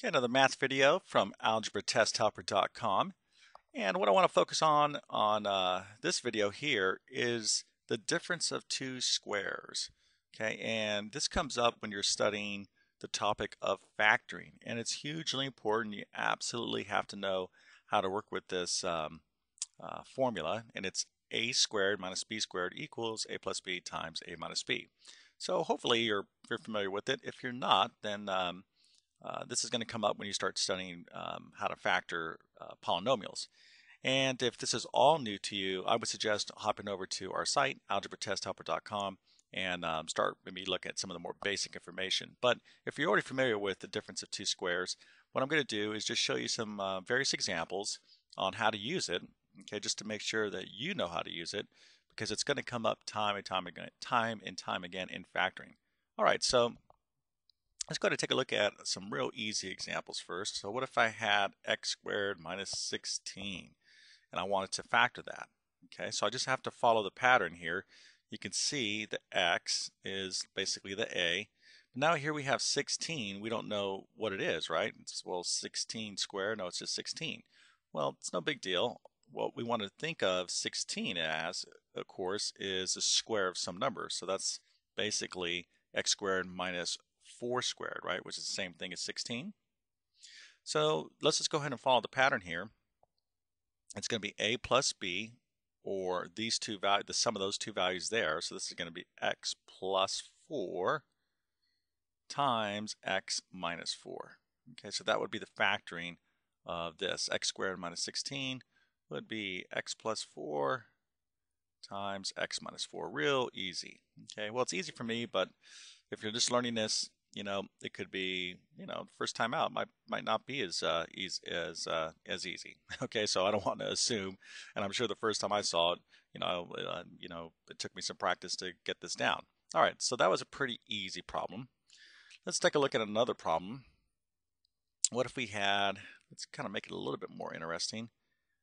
Okay, another math video from algebratesthelper.com. And what I want to focus on on uh, this video here is the difference of two squares. Okay, and this comes up when you're studying the topic of factoring. And it's hugely important. You absolutely have to know how to work with this um, uh, formula. And it's a squared minus b squared equals a plus b times a minus b. So hopefully you're, you're familiar with it. If you're not, then um, uh, this is going to come up when you start studying um, how to factor uh, polynomials. And if this is all new to you, I would suggest hopping over to our site, algebratesthelper.com, and um, start maybe looking at some of the more basic information. But if you're already familiar with the difference of two squares, what I'm going to do is just show you some uh, various examples on how to use it, okay, just to make sure that you know how to use it, because it's going to come up time and time again, time and time again in factoring. All right, so Let's go ahead and take a look at some real easy examples first. So what if I had x squared minus 16 and I wanted to factor that? Okay, so I just have to follow the pattern here. You can see the x is basically the a. Now here we have 16. We don't know what it is, right? It's, well, 16 squared. No, it's just 16. Well, it's no big deal. What we want to think of 16 as, of course, is the square of some number. So that's basically x squared minus 4 squared, right, which is the same thing as 16. So let's just go ahead and follow the pattern here. It's going to be a plus b, or these two values, the sum of those two values there. So this is going to be x plus 4 times x minus 4. Okay, so that would be the factoring of this. x squared minus 16 would be x plus 4 times x minus 4. Real easy. Okay, well, it's easy for me, but if you're just learning this, you know, it could be, you know, first time out might might not be as uh, easy as uh, as easy. Okay, so I don't want to assume, and I'm sure the first time I saw it, you know, uh, you know, it took me some practice to get this down. All right, so that was a pretty easy problem. Let's take a look at another problem. What if we had? Let's kind of make it a little bit more interesting.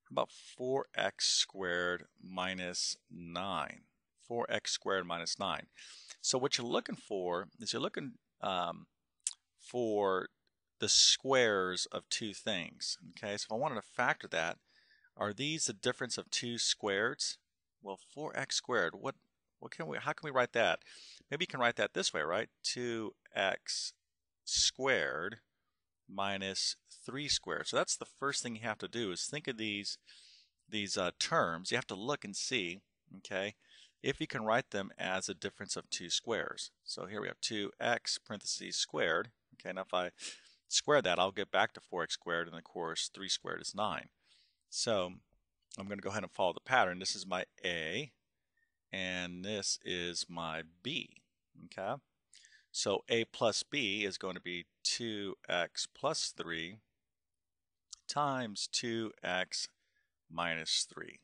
About 4x squared minus 9. 4x squared minus 9. So what you're looking for is you're looking um, for the squares of two things. Okay, so if I wanted to factor that, are these the difference of two squareds? Well, 4x squared, what, what can we, how can we write that? Maybe you can write that this way, right? 2x squared minus 3 squared. So that's the first thing you have to do is think of these, these uh, terms. You have to look and see, okay, if you can write them as a difference of two squares. So here we have 2x parentheses squared. Okay, now if I square that, I'll get back to 4x squared, and of course 3 squared is 9. So I'm going to go ahead and follow the pattern. This is my a, and this is my b. Okay, so a plus b is going to be 2x plus 3 times 2x minus 3.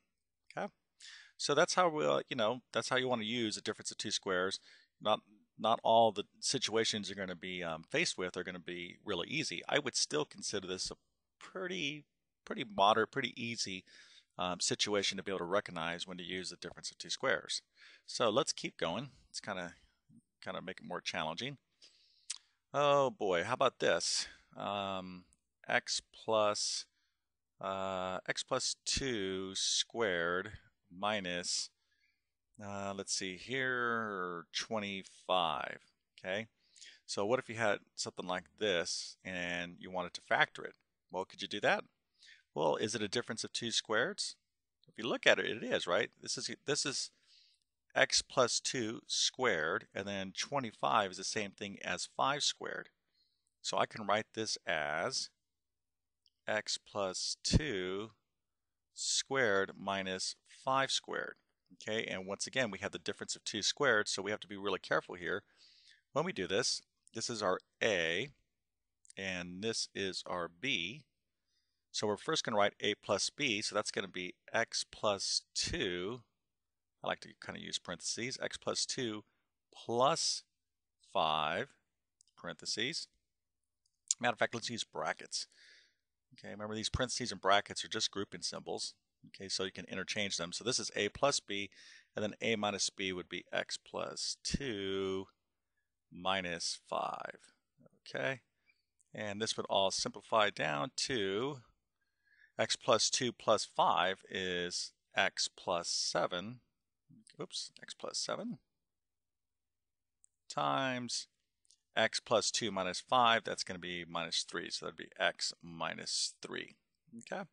So that's how we, uh, you know, that's how you want to use a difference of two squares. Not not all the situations you're going to be um, faced with are going to be really easy. I would still consider this a pretty pretty moderate, pretty easy um, situation to be able to recognize when to use the difference of two squares. So let's keep going. Let's kind of kind of make it more challenging. Oh boy, how about this? Um, x plus uh, x plus 2 squared minus, uh, let's see here, 25. Okay, so what if you had something like this and you wanted to factor it? Well, could you do that? Well, is it a difference of two squareds? If you look at it, it is, right? This is this is x plus 2 squared, and then 25 is the same thing as 5 squared. So I can write this as x plus 2 squared minus 5 squared. Okay, and once again, we have the difference of 2 squared, so we have to be really careful here. When we do this, this is our A, and this is our B. So we're first going to write A plus B, so that's going to be x plus 2. I like to kind of use parentheses. x plus 2 plus 5, parentheses. Matter of fact, let's use brackets. Okay, remember these parentheses and brackets are just grouping symbols. Okay, so you can interchange them. So this is a plus b, and then a minus b would be x plus 2 minus 5. Okay, And this would all simplify down to x plus 2 plus 5 is x plus 7. Oops, x plus 7 times x plus 2 minus 5. That's going to be minus 3. So that'd be x minus 3. Okay.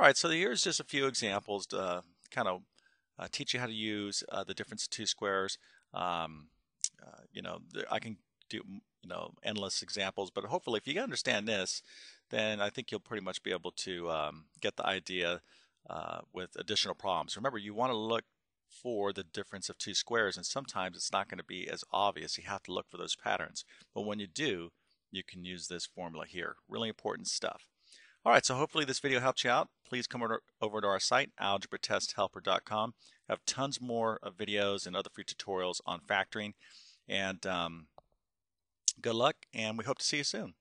All right, so here's just a few examples to kind of uh, teach you how to use uh, the difference of two squares. Um, uh, you know, I can do you know endless examples, but hopefully, if you understand this, then I think you'll pretty much be able to um, get the idea uh, with additional problems. Remember, you want to look for the difference of two squares, and sometimes it's not going to be as obvious. You have to look for those patterns, but when you do, you can use this formula here. Really important stuff. All right, so hopefully this video helped you out. Please come over to our site, algebratesthelper.com. Have tons more of videos and other free tutorials on factoring. And um, good luck, and we hope to see you soon.